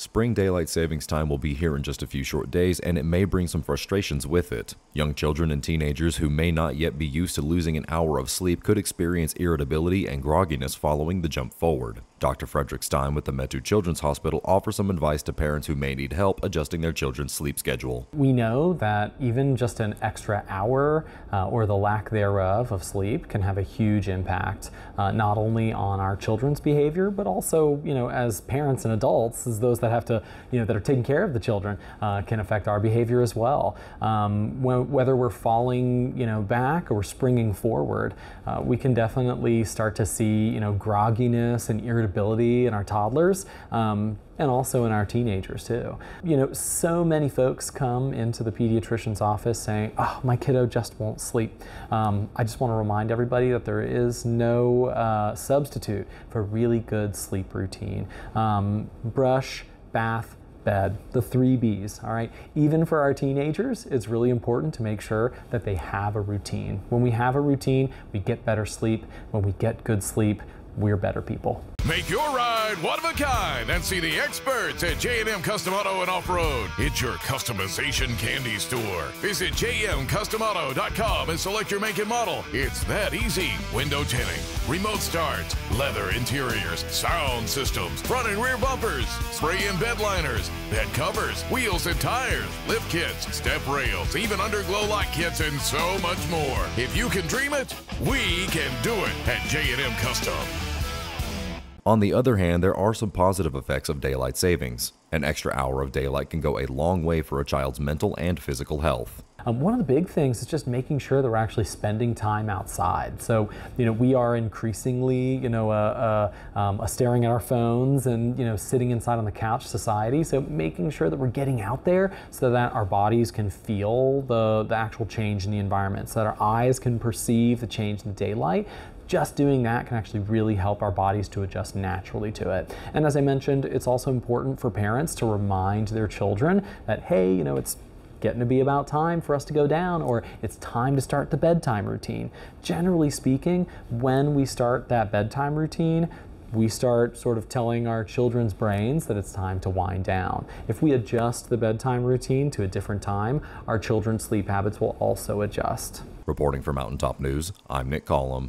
Spring daylight savings time will be here in just a few short days, and it may bring some frustrations with it. Young children and teenagers who may not yet be used to losing an hour of sleep could experience irritability and grogginess following the jump forward. Dr. Frederick Stein with the Metu Children's Hospital offers some advice to parents who may need help adjusting their children's sleep schedule. We know that even just an extra hour uh, or the lack thereof of sleep can have a huge impact, uh, not only on our children's behavior, but also, you know, as parents and adults, as those that have to, you know, that are taking care of the children, uh, can affect our behavior as well. Um, whether we're falling, you know, back or springing forward, uh, we can definitely start to see, you know, grogginess and irritability irritability in our toddlers. Um, and also in our teenagers too. You know, so many folks come into the pediatrician's office saying, oh, my kiddo just won't sleep. Um, I just want to remind everybody that there is no uh, substitute for really good sleep routine. Um, brush, bath, bed, the three B's, all right? Even for our teenagers, it's really important to make sure that they have a routine. When we have a routine, we get better sleep. When we get good sleep, we're better people. Make your ride one of a kind and see the experts at J&M Custom Auto and Off-Road. It's your customization candy store. Visit jmcustomauto.com and select your make and model. It's that easy. Window tinting, remote starts, leather interiors, sound systems, front and rear bumpers, spray in bed liners, bed covers, wheels and tires, lift kits, step rails, even underglow light kits, and so much more. If you can dream it, we can do it at J&M Custom. On the other hand, there are some positive effects of daylight savings. An extra hour of daylight can go a long way for a child's mental and physical health. Um, one of the big things is just making sure that we're actually spending time outside. So, you know, we are increasingly, you know, uh, uh, um, staring at our phones and, you know, sitting inside on the couch society. So making sure that we're getting out there so that our bodies can feel the, the actual change in the environment, so that our eyes can perceive the change in the daylight, just doing that can actually really help our bodies to adjust naturally to it. And as I mentioned, it's also important for parents to remind their children that, hey, you know, it's getting to be about time for us to go down or it's time to start the bedtime routine. Generally speaking, when we start that bedtime routine, we start sort of telling our children's brains that it's time to wind down. If we adjust the bedtime routine to a different time, our children's sleep habits will also adjust. Reporting for Mountaintop News, I'm Nick Collum.